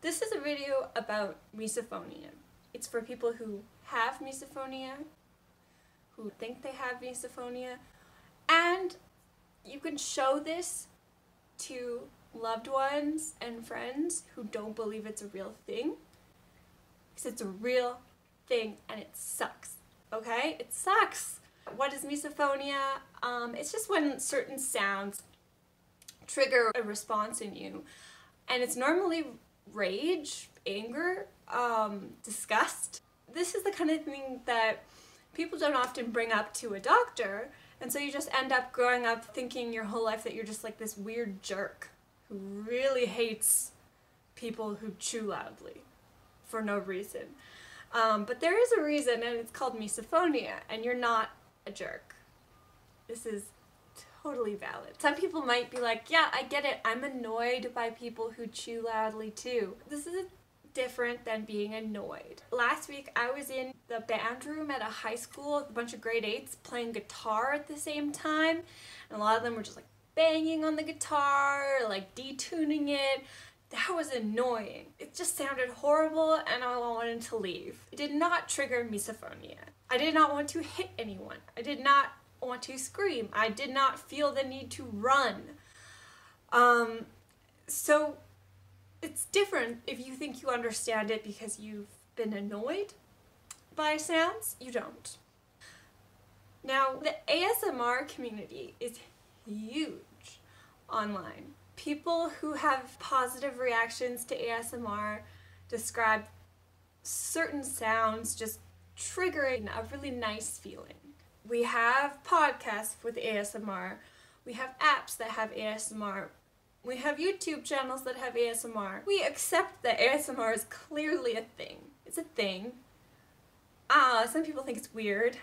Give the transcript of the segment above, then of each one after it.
This is a video about misophonia. It's for people who have misophonia, who think they have misophonia, and you can show this to loved ones and friends who don't believe it's a real thing. Because it's a real thing and it sucks. Okay? It sucks. What is misophonia? Um, it's just when certain sounds trigger a response in you. And it's normally rage, anger, um, disgust. This is the kind of thing that people don't often bring up to a doctor, and so you just end up growing up thinking your whole life that you're just like this weird jerk who really hates people who chew loudly for no reason. Um, but there is a reason, and it's called misophonia, and you're not a jerk. This is totally valid. Some people might be like, yeah, I get it. I'm annoyed by people who chew loudly too. This is different than being annoyed. Last week I was in the band room at a high school with a bunch of grade 8s playing guitar at the same time. And a lot of them were just like banging on the guitar, like detuning it. That was annoying. It just sounded horrible and I wanted to leave. It did not trigger misophonia. I did not want to hit anyone. I did not want to scream. I did not feel the need to run. Um, so it's different if you think you understand it because you've been annoyed by sounds. You don't. Now, the ASMR community is huge online. People who have positive reactions to ASMR describe certain sounds just triggering a really nice feeling. We have podcasts with ASMR. We have apps that have ASMR. We have YouTube channels that have ASMR. We accept that ASMR is clearly a thing. It's a thing. Ah, some people think it's weird.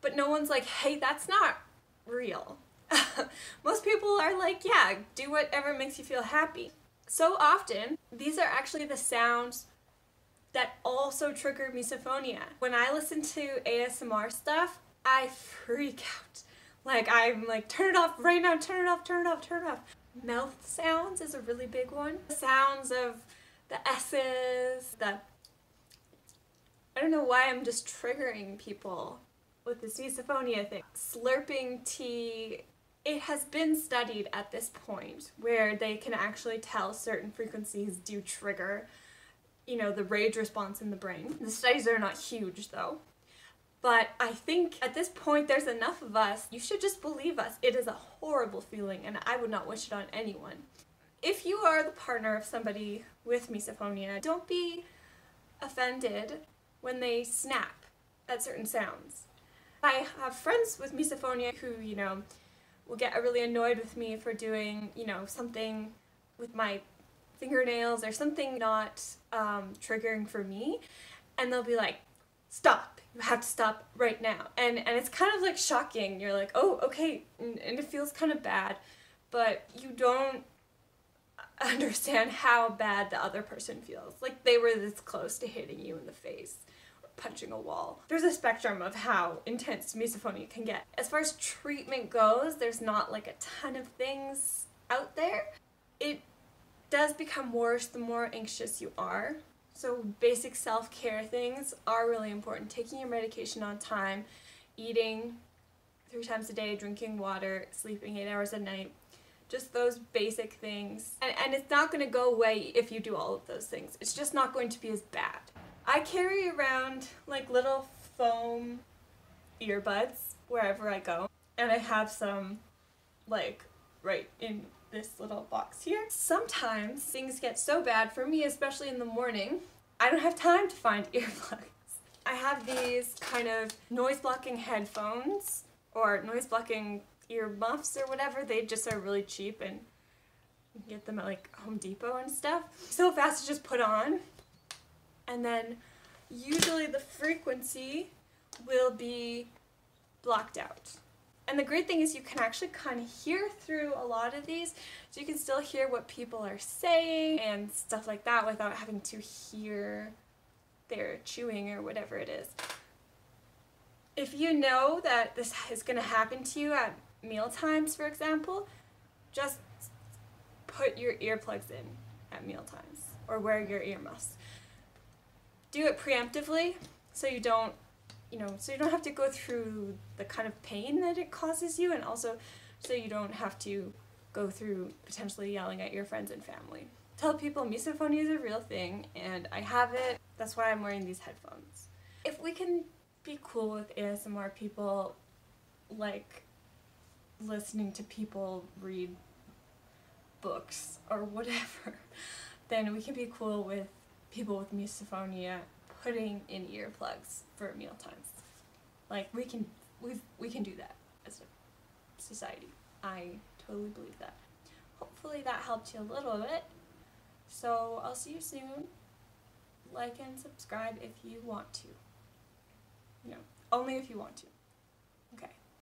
But no one's like, hey, that's not real. Most people are like, yeah, do whatever makes you feel happy. So often, these are actually the sounds that also trigger misophonia. When I listen to ASMR stuff, I freak out. Like, I'm like, turn it off right now, turn it off, turn it off, turn it off. Mouth sounds is a really big one. The sounds of the S's, the... I don't know why I'm just triggering people with this misophonia thing. Slurping tea, it has been studied at this point where they can actually tell certain frequencies do trigger, you know, the rage response in the brain. The studies are not huge though. But I think at this point there's enough of us. You should just believe us. It is a horrible feeling and I would not wish it on anyone. If you are the partner of somebody with misophonia, don't be offended when they snap at certain sounds. I have friends with misophonia who, you know, will get really annoyed with me for doing, you know, something with my fingernails or something not um, triggering for me. And they'll be like, stop, have to stop right now. And, and it's kind of like shocking. You're like, oh, okay. And, and it feels kind of bad, but you don't understand how bad the other person feels. Like they were this close to hitting you in the face or punching a wall. There's a spectrum of how intense misophonia can get. As far as treatment goes, there's not like a ton of things out there. It does become worse the more anxious you are. So basic self-care things are really important. Taking your medication on time, eating three times a day, drinking water, sleeping eight hours a night, just those basic things. And, and it's not going to go away if you do all of those things. It's just not going to be as bad. I carry around like little foam earbuds wherever I go. And I have some like right in this little box here. Sometimes things get so bad, for me especially in the morning, I don't have time to find earplugs. I have these kind of noise blocking headphones or noise blocking ear muffs or whatever. They just are really cheap and you can get them at like Home Depot and stuff. So fast to just put on. And then usually the frequency will be blocked out. And the great thing is you can actually kind of hear through a lot of these, so you can still hear what people are saying and stuff like that without having to hear their chewing or whatever it is. If you know that this is going to happen to you at meal times, for example, just put your earplugs in at meal times. or wear your earmuffs. Do it preemptively so you don't, you know, so you don't have to go through the kind of pain that it causes you and also so you don't have to go through potentially yelling at your friends and family. Tell people misophonia is a real thing and I have it. That's why I'm wearing these headphones. If we can be cool with ASMR people like listening to people read books or whatever, then we can be cool with people with misophonia putting in earplugs for meal times. Like we can we we can do that as a society. I totally believe that. Hopefully that helped you a little bit. So I'll see you soon. Like and subscribe if you want to. You know, only if you want to.